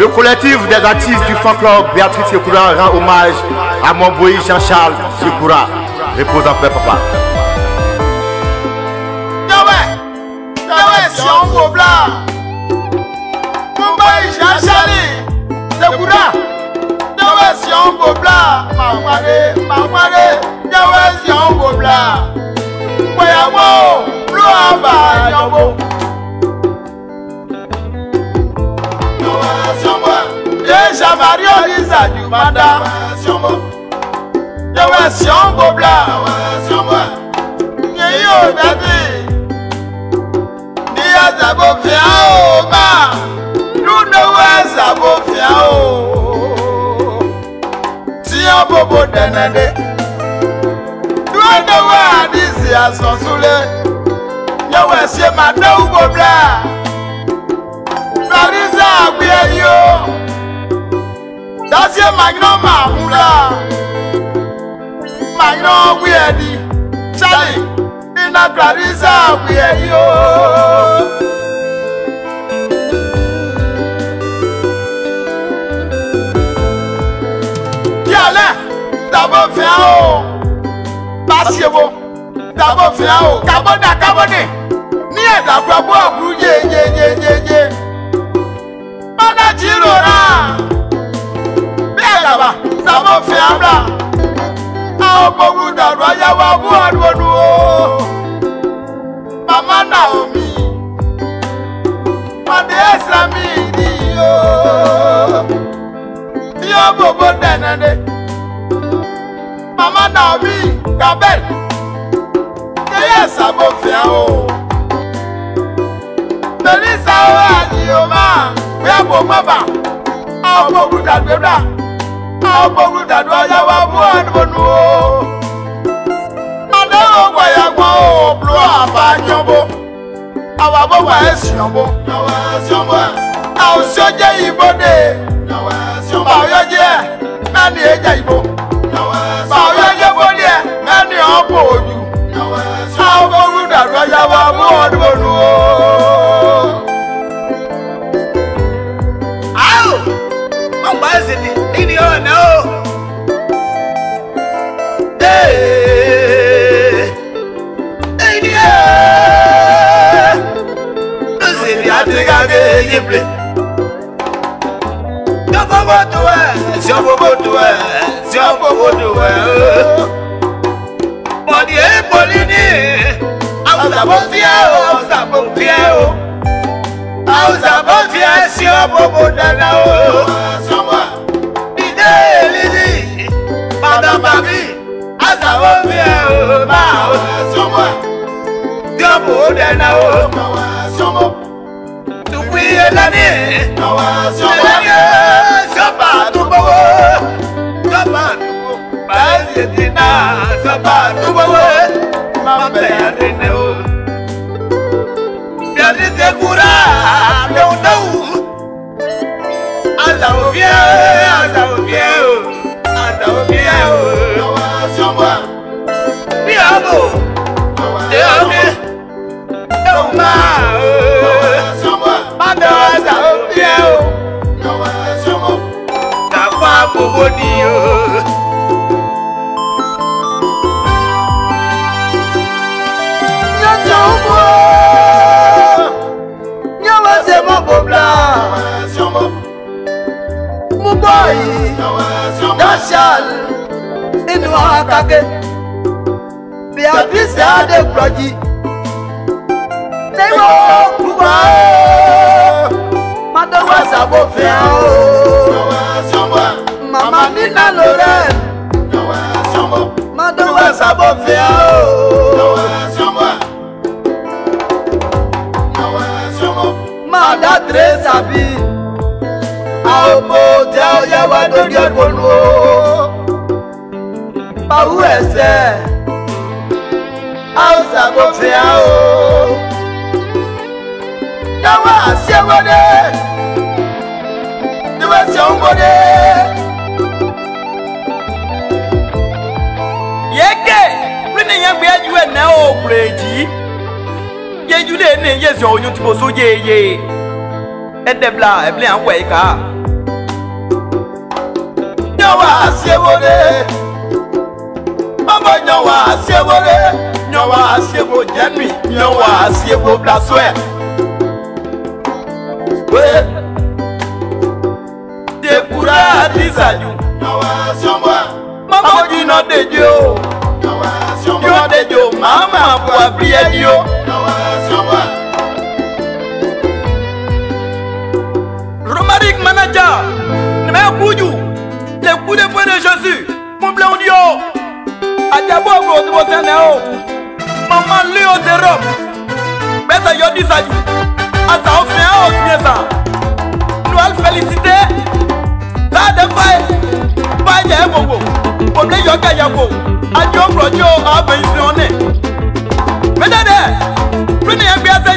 Le collectif des artistes du fan club Béatrice Yekura rend hommage à mon boy Jean-Charles Yekura. Repose en paix, papa. Jean-Charles Shafari Oliza Jumada Shumbo Yewe Shombo Bla Shumbo Yeyo Dadi Dia Zabo Fiao Ma Nuno We Zabo Fiao Tia Bobo Denade Nuno We Adisi Asonsule Yewe Shema Daugo Bla Shumbo magno mahula magno wiedi chali ina clarisa wiedi o yale dabo fia o pasiewo dabo fia o kabona kabone ní ẹ̀dá gbogbo ọ̀gbùn yeyeyeyeye bọ́dá jíròrà galaba na mo fi abla a o gbogbo dàrú ayáwó abú àdúgbò o mama Naomi ọdẹ ẹsẹ mi ni o bí ó bòbó dẹnẹdẹ mama Naomi gabel ẹyẹ sábò fìá o pẹ̀lú ìsáwó àyè o máa gbé àpò mọ́bà a o gbogbo dàgbébà ọgbọ́n dàdú ọyáwá mú àdúgbò adáwọ̀ gbàyàgbọ́ òbúrò àbá yọ̀bọ àwọn àbọ̀wà blé. Yọ̀bọ̀ bó tu ẹ̀, sí ọ̀bọ̀ bó tu ẹ̀, sí ọ̀bọ̀ bó tu ẹ̀ o. Oh. Mọ̀dí èèpọ̀lì ní àwùjọ bó o, àwùjọ bó fi ẹ́ o. Àwùjọ bó fi ẹ́ sí ọ̀bọ̀ bó dada o. Ìdé èlì o, bá o elani elani sọba àdúgbòwò sọba àdúgbò báyìí ti na sọba àdúgbòwò máa bẹ yàrá ní o. Yàrá ti kura dẹ́wù dẹ́wù àdàwọ̀ bíẹ́ àdàwọ̀ bíẹ́ o àdàwọ̀ bíẹ́ e o. Bí a bò, bí a bẹ, ẹ ò máa. owó ni o. nyɔnua ugbo nyɔnua se mɔ bobla mugbɔyi dasial inu akake biabisi ade gblɔ dzi ne yɔ kuba madowa sabo fia o. Oh. ça bon Madadre sabi Aopo jẹ oyẹ wa lórí ọgbọ̀nù o Pawu ẹsẹ̀ Aò sàbòfin o Náwó àṣẹwọlé Níwẹ̀ṣẹ̀ ń wọlé. yeke rine yangbe yajue na o kuleji yejule ne yesi onyu ti bo so yeye edebla eble anwe ika nyawa sewore ọmọ nyawa sewore nyawa sewo jẹnu nyawa sewo blasue we dekura disanyu. nyawa sọmọ aboji no deji o yo deji o mama bu abiye di o. romantic manager ni mɛ kuju le ku de fɔ de jesu kumbilenw di o ajabɔ wo ti bɔ sɛnɛ o mama leo de rɔb bɛsɛ yɔ di saju asa o fiɲɛ o fiɲɛ sa Noel félicité taa de fa ye ba jɛ gbogbo oneyoka yabo adi ogbrojo abe isi one medede prene ya gbe ase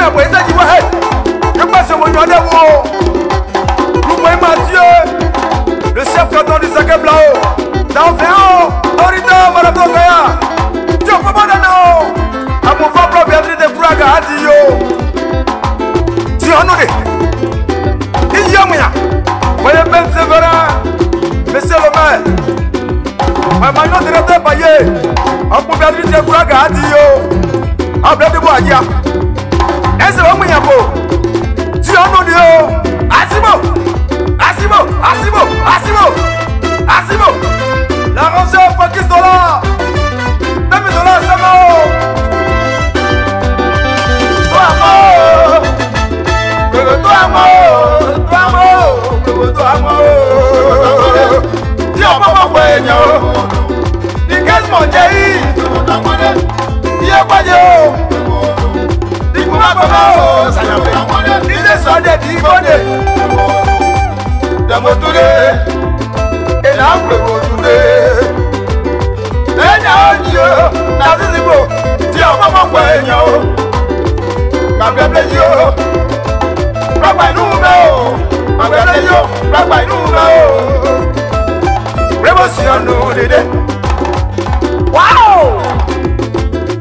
mɛ bɔ ɛsɛ yi wɛ hɛ ɛgbɛ sɛ wɔnyɔ ɖe wɔ lumɔ yi ma ti le chef kɔtɔ di sɛkɛ bila o t'anw fɛ o lɔri tɛ mɔdɔ tó tí o fɔmɔ dɛ na o amofa blɔ bi ɛfiri de kura ka hati yi o tiɔnu de iye mu ya mɔye bɛ n se fɛrɛ mese lomɛ mama nyɔnu ɖe tɛ ba ye ɔkpɔ bi ɛfiri de kura ka hati yi o abirɛ de a. kò tó àmọ́ o. Tí ọmọ bá wọ èèyàn o, ní kẹ́sìmọ̀ jẹ́ yìí. Iye pàjẹ́ o, ìgbìmọ̀ àgbàgbà o, Ilé sọ́dẹ̀ tí gbọ́dẹ̀. Dàmọ́túndé, èlà ń pè wò túndé. Ẹ̀yà ó yí o, làásìsìgbò, tí ọmọ bá wọ èèyàn o. Bàbá ẹgbẹ́ yìí o, rọ́pà inú mi o àgbẹ̀rẹ̀ yóò lágbà inú mọ́ o rẹ́bọ̀sì ọ̀nà òdèdè. wáò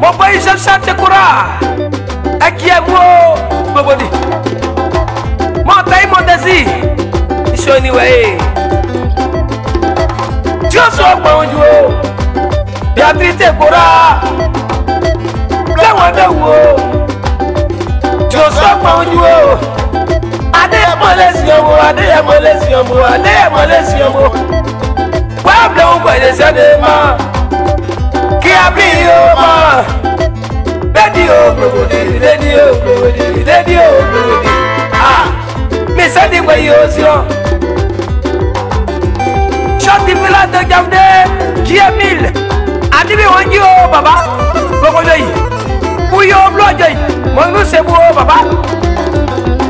mo gbé iṣẹ́ ṣàtẹ́kùrà ẹ kí ẹ mú o gbogbo di mọ ọtá ìmọ̀tẹ́sì iṣẹ́ oníwẹ̀ yìí e. tí ó sọ ọgbọ̀n ojú o bí a ti tẹ̀kùrà lẹ́wọ̀n náà wò tí ó sọ ọgbọ̀n ojú o lẹ́sìn ọmọ adéyẹmọ lẹ́sìn ọmọ adéyẹmọ lẹ́sìn ọmọ pàblo gbẹ̀dẹ̀ sẹ́dẹ̀ mọ́ kí a bí yóò o gbòòdì lẹ́dí o gbòòdì lẹ́dí o gbòòdì ah mi sẹ́ni wẹ̀ yóò sí ọ. sọ́ọ̀tì fúlà tó jáde jíẹ́ mílì àdìbí wọn o bàbá gbogbo lẹ́yìn kú yóò blọ́ọ̀jẹ̀ o bàbá.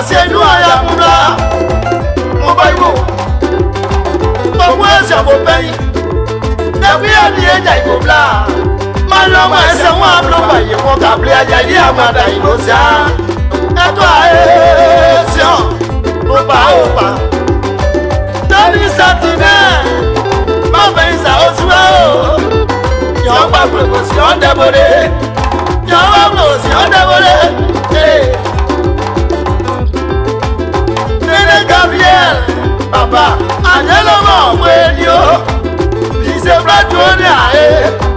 àṣẹ inú ara múra mo bá ìwò gbogbo ẹsẹ̀ mo bẹ́yìn dẹ́bí ẹni ẹja ìbò bla máa lọ wọ ẹsẹ̀ wọn àbúrò yìí wọn kàbí ẹja yìí àmàdà ìlú sá ẹtọ́ ayé sàn mo bá ò bá tẹ́lí sátidé má fẹ́ ìsà oṣù o yọ̀ọ́ gbàgbé kò sí ọ́ dẹ́bọ̀rẹ́ yọ̀ọ́ gbàgbé kò sí ọ́ dẹ́bọ̀rẹ́. bàbá àyẹ́lọ́mọ̀ ọ̀pẹ ni ó kì í ṣe fúlájú ó ní àyè.